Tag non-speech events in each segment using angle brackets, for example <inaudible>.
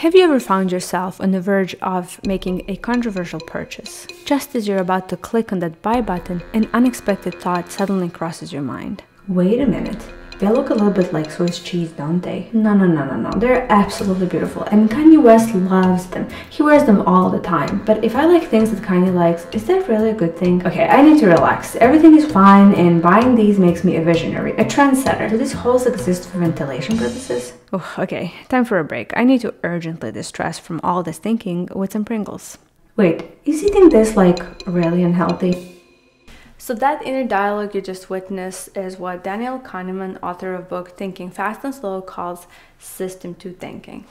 Have you ever found yourself on the verge of making a controversial purchase? Just as you're about to click on that buy button, an unexpected thought suddenly crosses your mind. Wait a minute. They look a little bit like Swiss cheese, don't they? No, no, no, no, no. They're absolutely beautiful. And Kanye West loves them. He wears them all the time. But if I like things that Kanye likes, is that really a good thing? Okay, I need to relax. Everything is fine and buying these makes me a visionary, a trendsetter. Do these holes exist for ventilation purposes? Oh, okay, time for a break. I need to urgently distress from all this thinking with some Pringles. Wait, is eating this like really unhealthy? So that inner dialogue you just witnessed is what Daniel Kahneman, author of book Thinking Fast and Slow, calls system 2 thinking.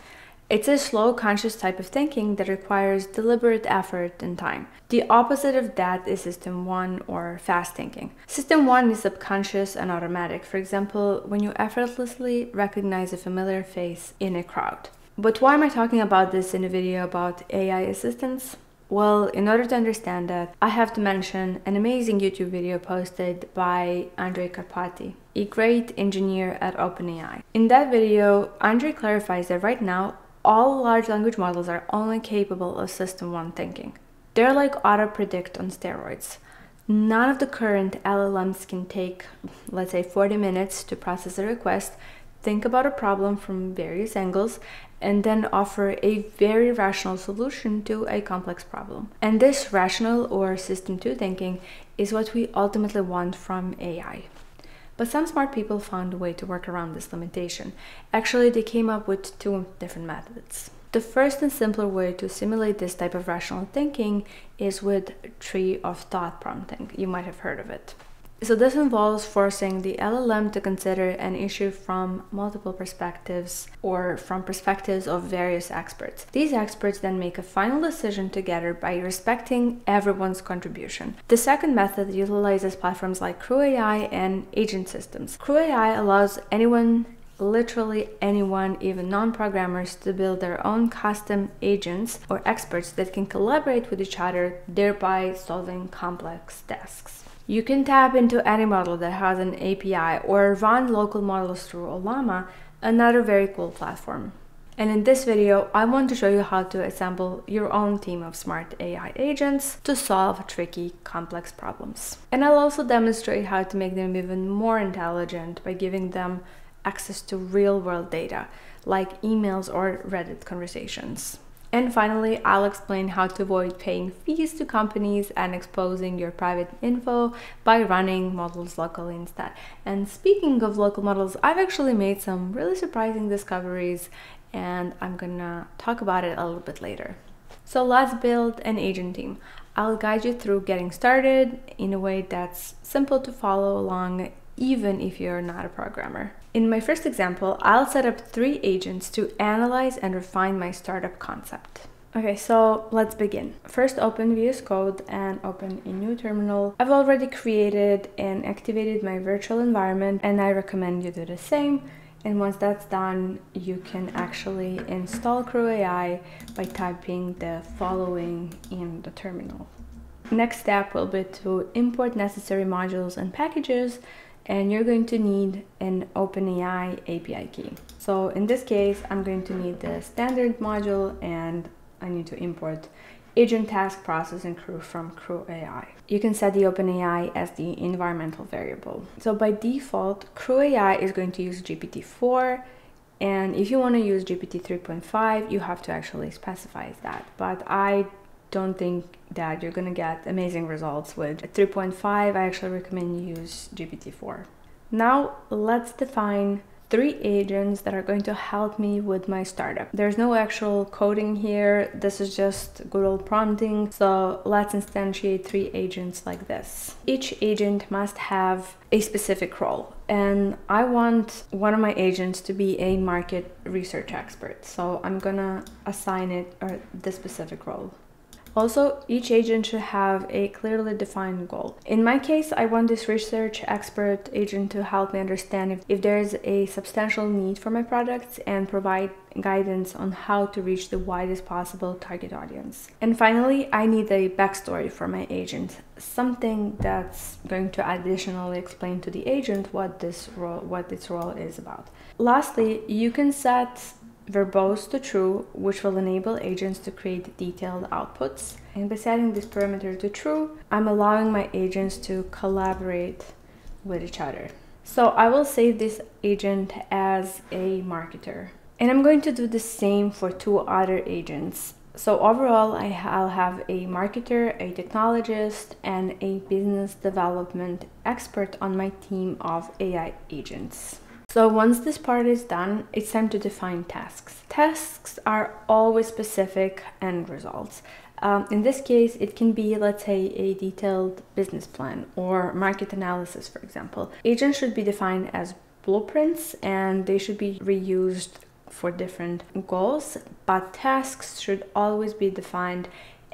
It's a slow, conscious type of thinking that requires deliberate effort and time. The opposite of that is system 1 or fast thinking. System 1 is subconscious and automatic. For example, when you effortlessly recognize a familiar face in a crowd. But why am I talking about this in a video about AI assistants? Well, in order to understand that, I have to mention an amazing YouTube video posted by Andrej Karpathy, a great engineer at OpenAI. In that video, Andrej clarifies that right now, all large language models are only capable of System 1 thinking. They're like auto-predict on steroids. None of the current LLMs can take, let's say, 40 minutes to process a request, think about a problem from various angles, and then offer a very rational solution to a complex problem. And this rational or system 2 thinking is what we ultimately want from AI. But some smart people found a way to work around this limitation. Actually, they came up with two different methods. The first and simpler way to simulate this type of rational thinking is with tree of thought prompting. You might have heard of it. So this involves forcing the LLM to consider an issue from multiple perspectives or from perspectives of various experts. These experts then make a final decision together by respecting everyone's contribution. The second method utilizes platforms like CrewAI and agent systems. CrewAI allows anyone literally anyone, even non-programmers, to build their own custom agents or experts that can collaborate with each other, thereby solving complex tasks. You can tap into any model that has an API or run local models through Ollama, another very cool platform. And in this video, I want to show you how to assemble your own team of smart AI agents to solve tricky, complex problems. And I'll also demonstrate how to make them even more intelligent by giving them access to real-world data, like emails or Reddit conversations. And finally, I'll explain how to avoid paying fees to companies and exposing your private info by running models locally instead. And speaking of local models, I've actually made some really surprising discoveries and I'm gonna talk about it a little bit later. So let's build an agent team. I'll guide you through getting started in a way that's simple to follow along even if you're not a programmer. In my first example, I'll set up three agents to analyze and refine my startup concept. Okay, so let's begin. First open VS Code and open a new terminal. I've already created and activated my virtual environment and I recommend you do the same. And once that's done, you can actually install Crew AI by typing the following in the terminal. Next step will be to import necessary modules and packages and you're going to need an OpenAI API key. So in this case, I'm going to need the standard module and I need to import agent task processing crew from CrewAI. You can set the OpenAI as the environmental variable. So by default, CrewAI is going to use GPT-4 and if you want to use GPT 3.5, you have to actually specify that. But I don't think that you're gonna get amazing results with 3.5 I actually recommend you use GPT-4 now let's define three agents that are going to help me with my startup. There's no actual coding here. This is just good old prompting. So let's instantiate three agents like this. Each agent must have a specific role and I want one of my agents to be a market research expert. So I'm gonna assign it or the specific role also, each agent should have a clearly defined goal. In my case, I want this research expert agent to help me understand if, if there is a substantial need for my products and provide guidance on how to reach the widest possible target audience. And finally, I need a backstory for my agent, something that's going to additionally explain to the agent what this role what its role is about. Lastly, you can set verbose to true, which will enable agents to create detailed outputs. And by setting this parameter to true, I'm allowing my agents to collaborate with each other. So I will save this agent as a marketer. And I'm going to do the same for two other agents. So overall, I'll have a marketer, a technologist, and a business development expert on my team of AI agents. So once this part is done, it's time to define tasks. Tasks are always specific end results. Um, in this case, it can be, let's say, a detailed business plan or market analysis, for example. Agents should be defined as blueprints and they should be reused for different goals, but tasks should always be defined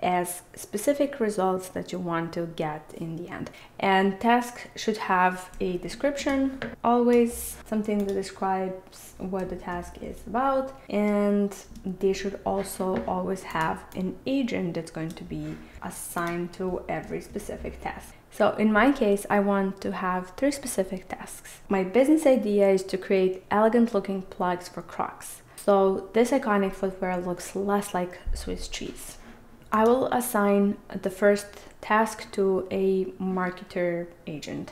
as specific results that you want to get in the end. And tasks should have a description, always something that describes what the task is about. And they should also always have an agent that's going to be assigned to every specific task. So in my case, I want to have three specific tasks. My business idea is to create elegant looking plugs for Crocs. So this iconic footwear looks less like Swiss cheese. I will assign the first task to a marketer agent.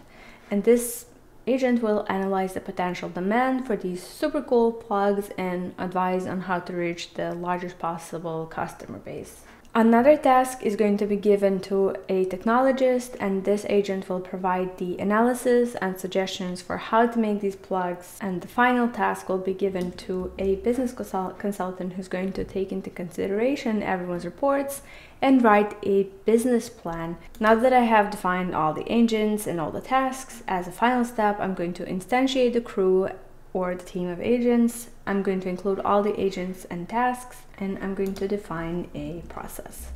And this agent will analyze the potential demand for these super cool plugs and advise on how to reach the largest possible customer base. Another task is going to be given to a technologist and this agent will provide the analysis and suggestions for how to make these plugs and the final task will be given to a business consultant who's going to take into consideration everyone's reports and write a business plan. Now that I have defined all the agents and all the tasks, as a final step I'm going to instantiate the crew or the team of agents. I'm going to include all the agents and tasks and I'm going to define a process.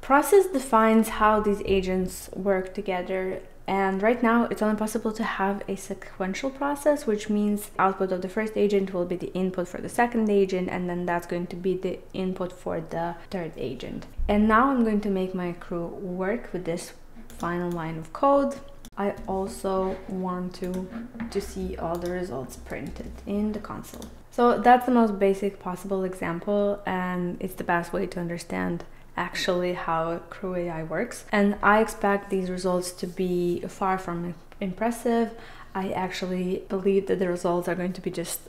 Process defines how these agents work together and right now it's only possible to have a sequential process which means output of the first agent will be the input for the second agent and then that's going to be the input for the third agent. And now I'm going to make my crew work with this final line of code I also want to, to see all the results printed in the console. So that's the most basic possible example and it's the best way to understand actually how Crew AI works. And I expect these results to be far from impressive. I actually believe that the results are going to be just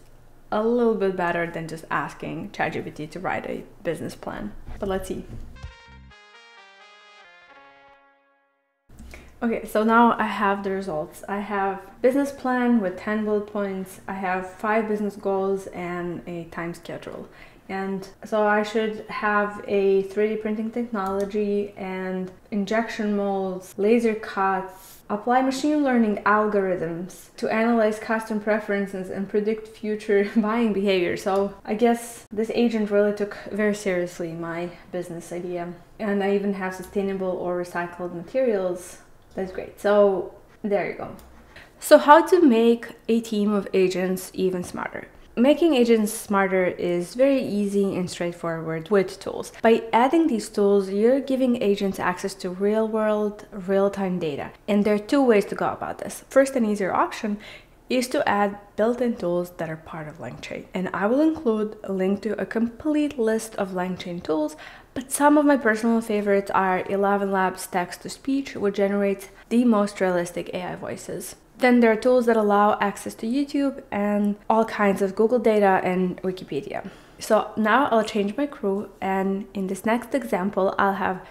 a little bit better than just asking ChatGPT to write a business plan. But let's see. Okay, so now I have the results. I have business plan with 10 bullet points. I have five business goals and a time schedule. And so I should have a 3D printing technology and injection molds, laser cuts, apply machine learning algorithms to analyze custom preferences and predict future <laughs> buying behavior. So I guess this agent really took very seriously my business idea. And I even have sustainable or recycled materials that's great. So there you go. So how to make a team of agents even smarter? Making agents smarter is very easy and straightforward with tools. By adding these tools, you're giving agents access to real world, real time data. And there are two ways to go about this. First, an easier option is to add built-in tools that are part of LangChain. And I will include a link to a complete list of LangChain tools, but some of my personal favorites are Eleven Labs text-to-speech, which generates the most realistic AI voices. Then there are tools that allow access to YouTube and all kinds of Google data and Wikipedia. So now I'll change my crew and in this next example, I'll have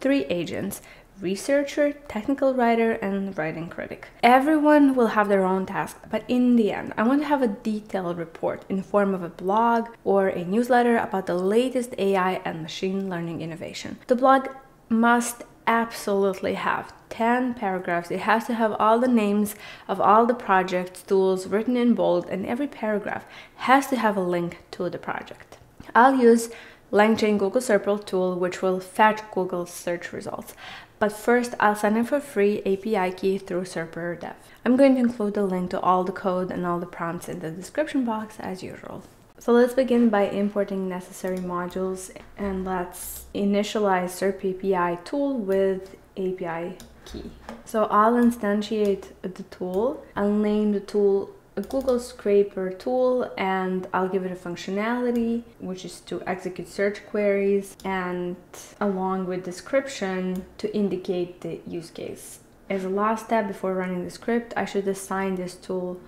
three agents researcher, technical writer, and writing critic. Everyone will have their own task, but in the end, I want to have a detailed report in form of a blog or a newsletter about the latest AI and machine learning innovation. The blog must absolutely have 10 paragraphs. It has to have all the names of all the projects, tools written in bold, and every paragraph has to have a link to the project. I'll use LangChain Google Serper tool, which will fetch Google search results. But first, I'll sign in for free API key through Serper Dev. I'm going to include a link to all the code and all the prompts in the description box as usual. So let's begin by importing necessary modules and let's initialize SERP API tool with API key. So I'll instantiate the tool. I'll name the tool a Google Scraper tool and I'll give it a functionality, which is to execute search queries and along with description to indicate the use case. As a last step before running the script, I should assign this tool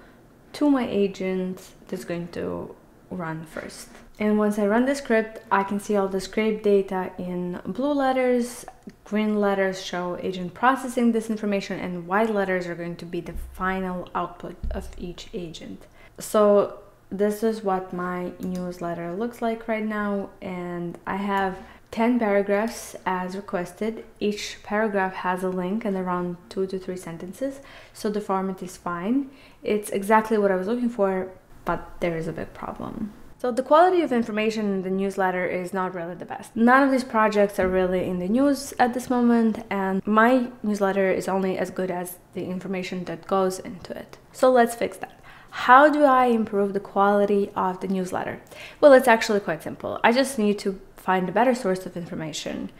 to my agent that's going to run first. And once I run the script, I can see all the scrape data in blue letters, green letters show agent processing this information, and white letters are going to be the final output of each agent. So this is what my newsletter looks like right now, and I have 10 paragraphs as requested. Each paragraph has a link and around two to three sentences, so the format is fine. It's exactly what I was looking for, but there is a big problem. So the quality of information in the newsletter is not really the best. None of these projects are really in the news at this moment and my newsletter is only as good as the information that goes into it. So let's fix that. How do I improve the quality of the newsletter? Well, it's actually quite simple. I just need to find a better source of information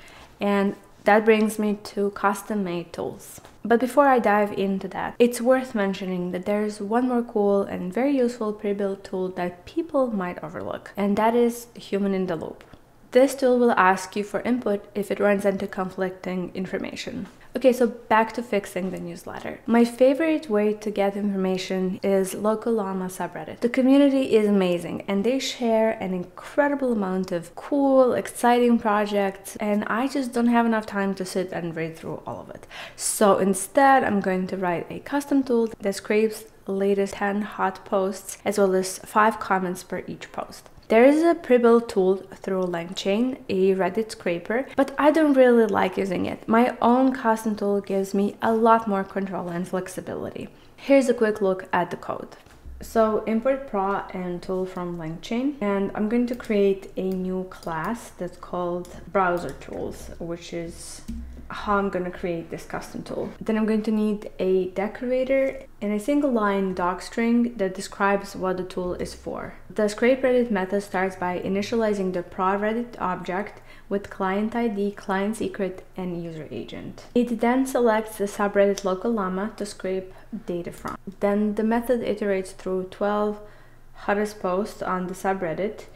and that brings me to custom made tools. But before I dive into that, it's worth mentioning that there's one more cool and very useful pre-built tool that people might overlook, and that is Human in the Loop. This tool will ask you for input if it runs into conflicting information. Okay, so back to fixing the newsletter. My favorite way to get information is Local Llama subreddit. The community is amazing and they share an incredible amount of cool, exciting projects and I just don't have enough time to sit and read through all of it. So instead, I'm going to write a custom tool that scrapes latest 10 hot posts as well as 5 comments per each post. There is a pre-built tool through LangChain, a Reddit scraper, but I don't really like using it. My own custom tool gives me a lot more control and flexibility. Here's a quick look at the code. So import praw and tool from LangChain and I'm going to create a new class that's called browser tools, which is how I'm going to create this custom tool. Then I'm going to need a decorator and a single line doc string that describes what the tool is for. The scrape Reddit method starts by initializing the praw Reddit object with client ID, client secret, and user agent. It then selects the subreddit local llama to scrape data from. Then the method iterates through 12 hottest posts on the subreddit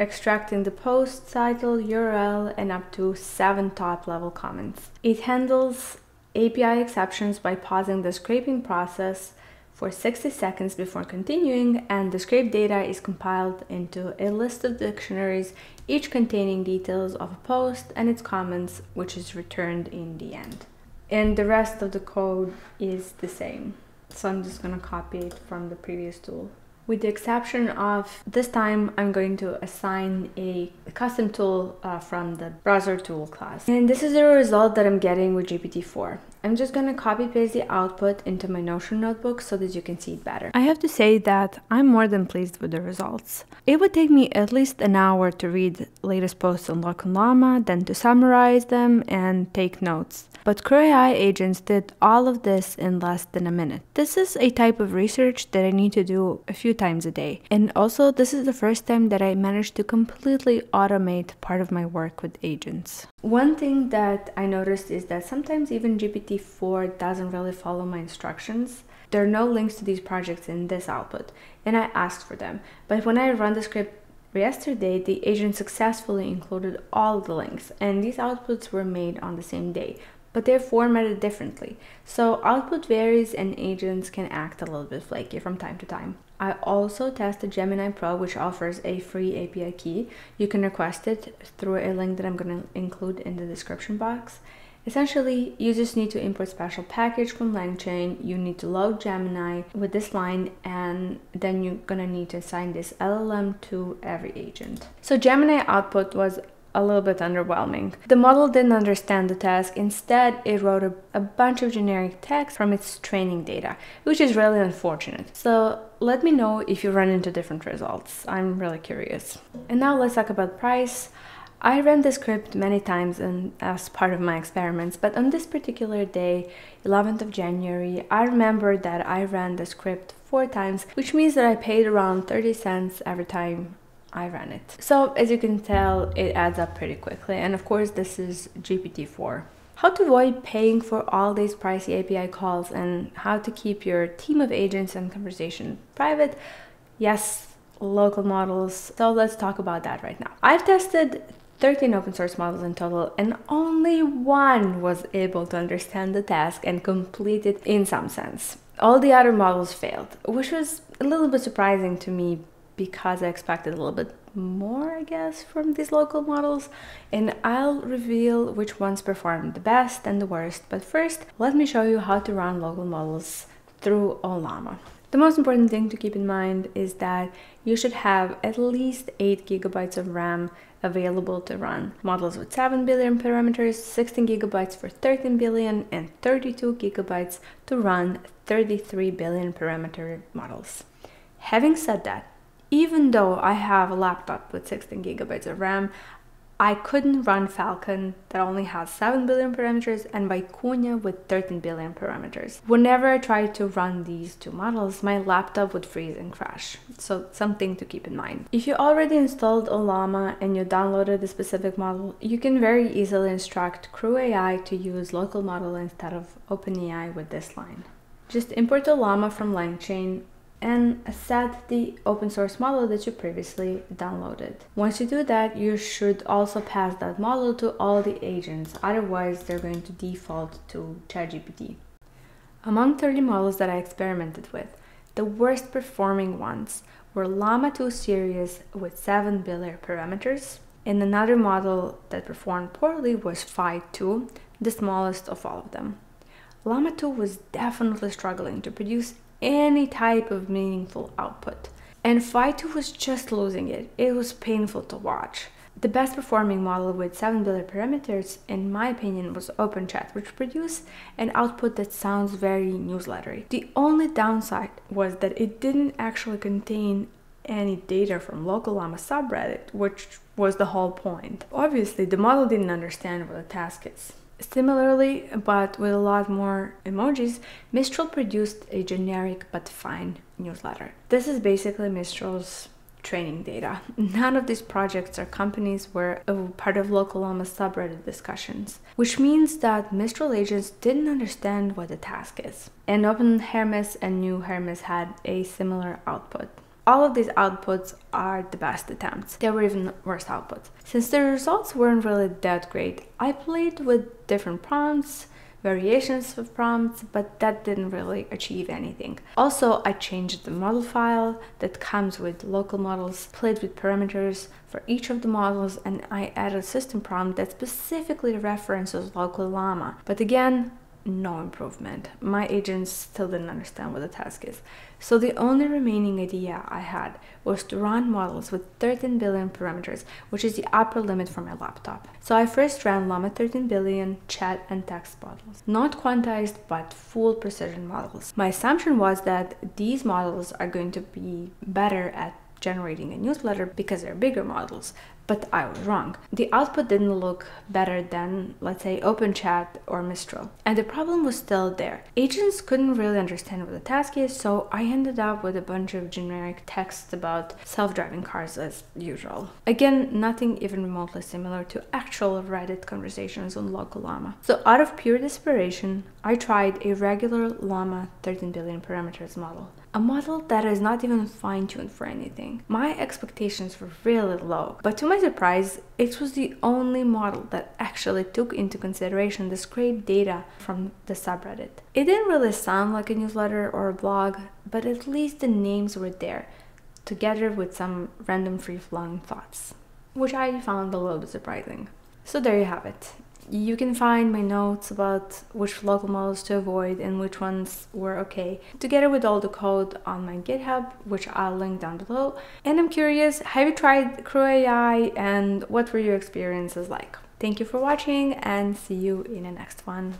extracting the post title, URL, and up to seven top level comments. It handles API exceptions by pausing the scraping process for 60 seconds before continuing, and the scraped data is compiled into a list of dictionaries, each containing details of a post and its comments, which is returned in the end. And the rest of the code is the same. So I'm just gonna copy it from the previous tool with the exception of this time I'm going to assign a custom tool uh, from the browser tool class. And this is the result that I'm getting with GPT-4. I'm just gonna copy paste the output into my Notion notebook so that you can see it better. I have to say that I'm more than pleased with the results. It would take me at least an hour to read latest posts on Local Llama, then to summarize them and take notes. But CrewAI agents did all of this in less than a minute. This is a type of research that I need to do a few times a day. And also, this is the first time that I managed to completely automate part of my work with agents. One thing that I noticed is that sometimes even GPT-4 doesn't really follow my instructions. There are no links to these projects in this output, and I asked for them. But when I run the script yesterday, the agent successfully included all the links, and these outputs were made on the same day, but they're formatted differently. So output varies and agents can act a little bit flaky from time to time. I also tested Gemini Pro, which offers a free API key. You can request it through a link that I'm going to include in the description box. Essentially, you just need to import special package from LangChain. You need to load Gemini with this line, and then you're gonna need to assign this LLM to every agent. So Gemini output was a little bit underwhelming. The model didn't understand the task, instead, it wrote a, a, bunch of generic text from its training data, which is really unfortunate. So let me know if you run into different results. I'm really curious. And now let's talk about price. I ran the script many times as part of my experiments, but on this particular day, 11th of January, I remember that I ran the script four times, which means that I paid around 30 cents every time I ran it. So as you can tell, it adds up pretty quickly. And of course, this is GPT-4. how to avoid paying for all these pricey API calls, and how to keep your team of agents and conversation private. Yes, local models. So let's talk about that right now. I've tested 13 open source models in total, and only one was able to understand the task and complete it in some sense. All the other models failed, which was a little bit surprising to me because I expected a little bit more, I guess, from these local models. And I'll reveal which ones performed the best and the worst. But first, let me show you how to run local models through Ollama. The most important thing to keep in mind is that you should have at least 8 gigabytes of RAM available to run models with 7 billion parameters, 16 gigabytes for 13 billion, and 32 gigabytes to run 33 billion parameter models. Having said that, even though I have a laptop with 16 gigabytes of RAM, I couldn't run Falcon that only has 7 billion parameters and Vicuña with 13 billion parameters. Whenever I tried to run these two models, my laptop would freeze and crash. So something to keep in mind. If you already installed Ollama and you downloaded the specific model, you can very easily instruct Crew AI to use local model instead of OpenAI with this line. Just import Ollama from LangChain and set the open source model that you previously downloaded. Once you do that, you should also pass that model to all the agents, otherwise they're going to default to ChatGPT. Among 30 models that I experimented with, the worst performing ones were Llama 2 series with 7 billion parameters, and another model that performed poorly was Phi 2, the smallest of all of them. Llama 2 was definitely struggling to produce any type of meaningful output. And Phi 2 was just losing it. It was painful to watch. The best performing model with 7 billion parameters, in my opinion, was OpenChat, which produced an output that sounds very newslettery. The only downside was that it didn't actually contain any data from local llama subreddit, which was the whole point. Obviously, the model didn't understand what a task is. Similarly, but with a lot more emojis, Mistral produced a generic but fine newsletter. This is basically Mistral's training data. <laughs> None of these projects or companies were part of local llama subreddit discussions, which means that Mistral agents didn't understand what the task is. And Open Hermes and Nous Hermes had a similar output. All of these outputs are the best attempts. There were even worse outputs. Since the results weren't really that great, I played with different prompts, variations of prompts, but that didn't really achieve anything. Also, I changed the model file that comes with local models, played with parameters for each of the models, and I added a system prompt that specifically references local llama. But again, no improvement. My agents still didn't understand what the task is. So the only remaining idea I had was to run models with 13 billion parameters, which is the upper limit for my laptop. So I first ran Llama 13 billion chat and text models. Not quantized, but full precision models. My assumption was that these models are going to be better at generating a newsletter because they're bigger models, but I was wrong. The output didn't look better than, let's say, OpenChat or Mistral. And the problem was still there. Agents couldn't really understand what the task is, so I ended up with a bunch of generic texts about self-driving cars as usual. Again, nothing even remotely similar to actual Reddit conversations on local llama. So out of pure desperation, I tried a regular llama 13 billion parameters model a model that is not even fine-tuned for anything. My expectations were really low, but to my surprise, it was the only model that actually took into consideration the scraped data from the subreddit. It didn't really sound like a newsletter or a blog, but at least the names were there, together with some random free-flowing thoughts, which I found a little bit surprising. So there you have it. You can find my notes about which local models to avoid and which ones were okay, together with all the code on my GitHub, which I'll link down below. And I'm curious, have you tried Crew AI and what were your experiences like? Thank you for watching and see you in the next one.